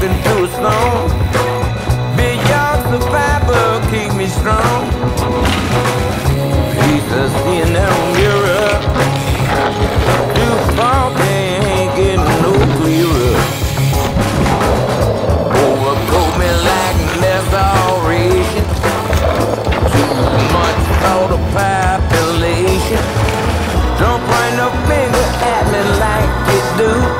been through a storm. Big yard survivor, keep me strong. Jesus in that mirror. Too far, ain't getting no clearer. Overcoat me like restoration. Too much for the population. Don't point no finger at me like you do.